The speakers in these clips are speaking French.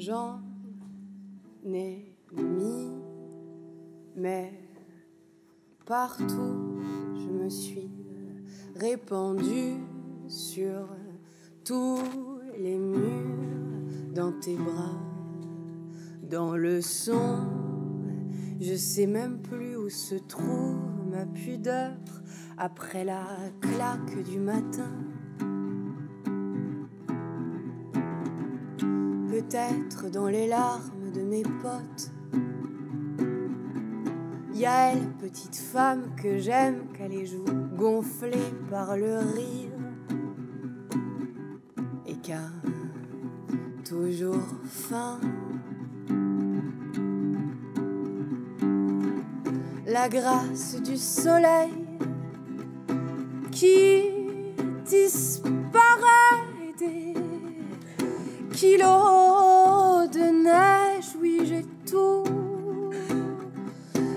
j'en ai mis, mais partout je me suis répandu sur tous les murs dans tes bras, dans le son. Je sais même plus où se trouve ma pudeur après la claque du matin. Dans les larmes de mes potes. Y a elle, petite femme que j'aime, qu'elle les joues gonflées par le rire. Et qu'a toujours faim. La grâce du soleil qui disparaît des kilos tout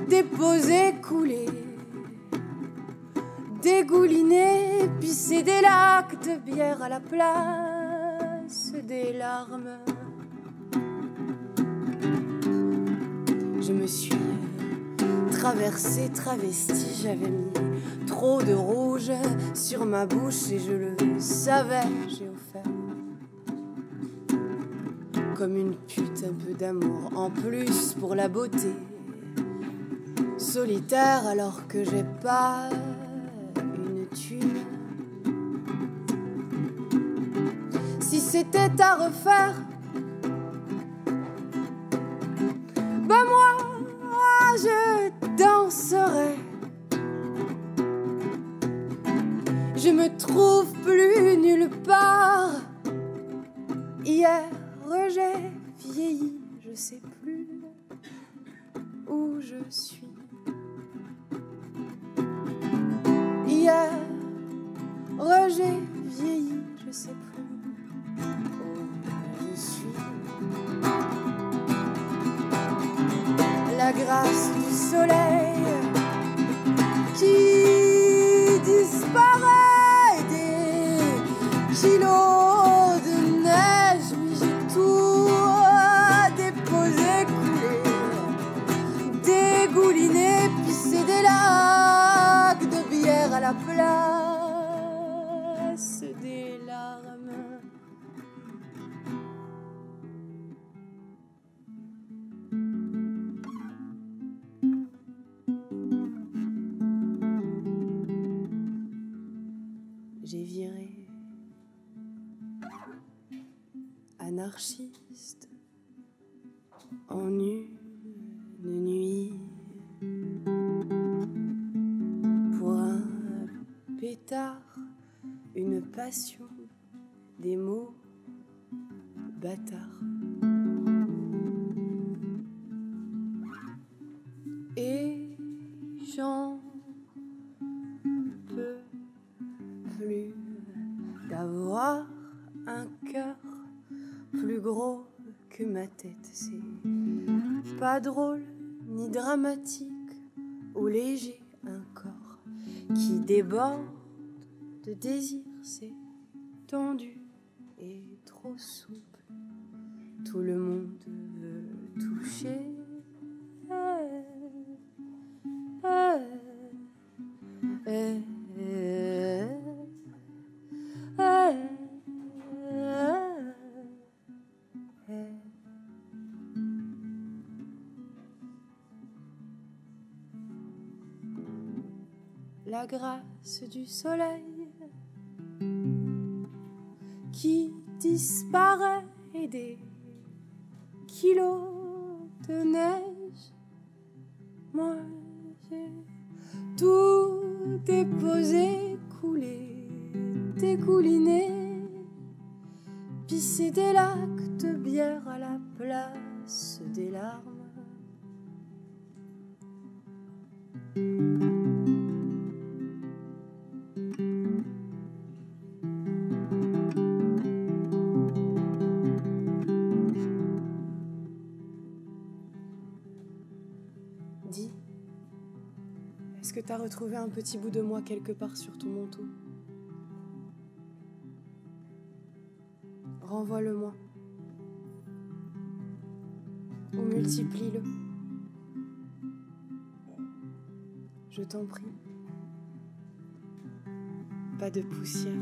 déposé, coulé, dégouliné, pissé des lacs de bière à la place des larmes. Je me suis traversé, travesti, j'avais mis trop de rouge sur ma bouche et je le savais, j'ai offert comme une pute un peu d'amour en plus pour la beauté. Solitaire alors que j'ai pas une thune. Si c'était à refaire, bah moi je danserais. Je me trouve plus nulle part. Hier, j'ai vieilli, je sais plus où je suis. Hier, j'ai vieilli, je sais plus où je suis. La grâce du soleil J'ai viré. Anarchiste. En une nuit. Pour un pétard, une passion, des mots bâtards. Un cœur plus gros que ma tête. C'est pas drôle ni dramatique ou léger un corps qui déborde de désir. C'est tendu et trop souple. Tout le monde veut toucher. La grâce du soleil qui disparaît des kilos de neige. Moi, j'ai tout déposé, coulé, dégouliné, pissé des lacs de bière à la place des larmes. Est-ce que t'as retrouvé un petit bout de moi quelque part sur ton manteau Renvoie-le-moi. ou multiplie-le. Je t'en prie. Pas de poussière.